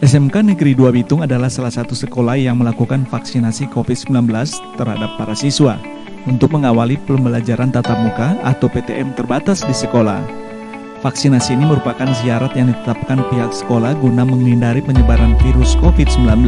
SMK Negeri 2 Bitung adalah salah satu sekolah yang melakukan vaksinasi COVID-19 terhadap para siswa untuk mengawali pembelajaran tatap muka atau PTM terbatas di sekolah. Vaksinasi ini merupakan syarat yang ditetapkan pihak sekolah guna menghindari penyebaran virus COVID-19.